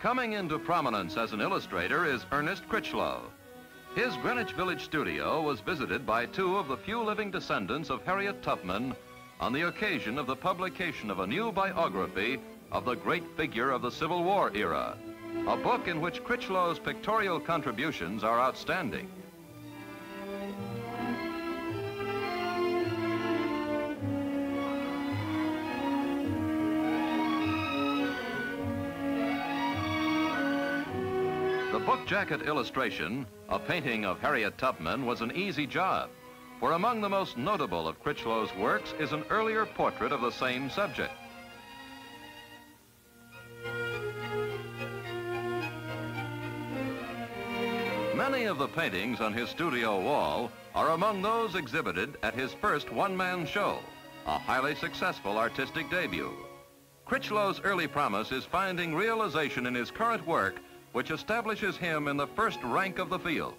Coming into prominence as an illustrator is Ernest Crichlow. His Greenwich Village studio was visited by two of the few living descendants of Harriet Tubman on the occasion of the publication of a new biography of the great figure of the Civil War era, a book in which Crichlow's pictorial contributions are outstanding. Book jacket illustration, a painting of Harriet Tubman, was an easy job, for among the most notable of Crichlow's works is an earlier portrait of the same subject. Many of the paintings on his studio wall are among those exhibited at his first one-man show, a highly successful artistic debut. Crichlow's early promise is finding realization in his current work which establishes him in the first rank of the field.